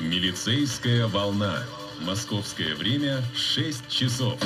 Милицейская волна. Московское время 6 часов.